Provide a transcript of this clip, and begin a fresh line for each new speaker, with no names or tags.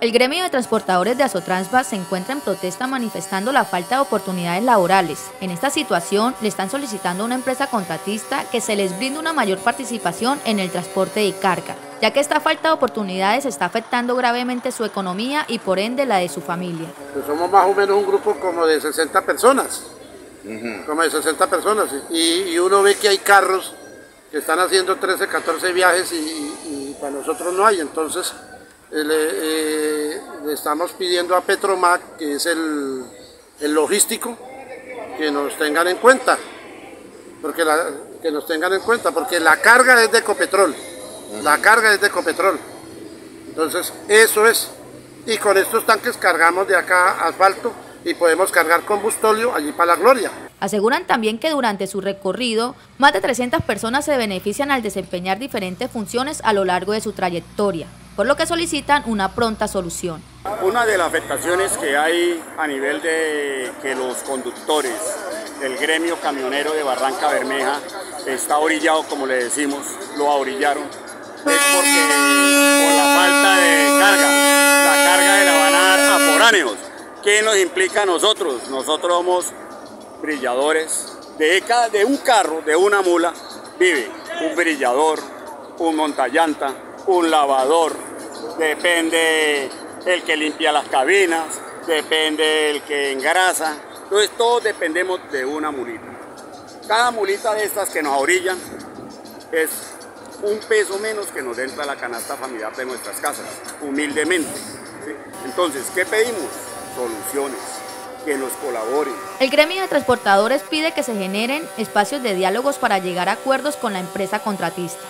El gremio de transportadores de Azotransva se encuentra en protesta manifestando la falta de oportunidades laborales. En esta situación le están solicitando a una empresa contratista que se les brinde una mayor participación en el transporte de carga, ya que esta falta de oportunidades está afectando gravemente su economía y por ende la de su familia.
Pues somos más o menos un grupo como de 60 personas, como de 60 personas, y, uno ve que hay carros que están haciendo 13, 14 viajes y, y para nosotros no hay, entonces eh, eh, le, estamos pidiendo a Petromac, que es el, logístico, que nos tengan en cuenta, porque la, que nos tengan en cuenta, porque la carga es de Ecopetrol, la carga es de Ecopetrol. Entonces, eso es. Y con estos tanques cargamos de acá asfalto y podemos cargar combustóleo allí para la gloria.
Aseguran también que durante su recorrido, más de 300 personas se benefician al desempeñar diferentes funciones a lo largo de su trayectoria por lo que solicitan una pronta solución.
Una de las afectaciones que hay a nivel de que los conductores del gremio camionero de Barranca Bermeja está orillado, como le decimos, lo orillaron, es porque por la falta de carga, la carga de la banar a foráneos. ¿Qué nos implica a nosotros? Nosotros somos brilladores. De, de un carro, de una mula, vive un brillador, un montallanta, un lavador, depende el que limpia las cabinas, depende el que engrasa. Entonces todos dependemos de una mulita. Cada mulita de estas que nos orillan es un peso menos que nos entra la canasta familiar de nuestras casas, humildemente. Entonces, ¿qué pedimos? Soluciones, que nos colaboren.
El gremio de transportadores pide que se generen espacios de diálogos para llegar a acuerdos con la empresa contratista.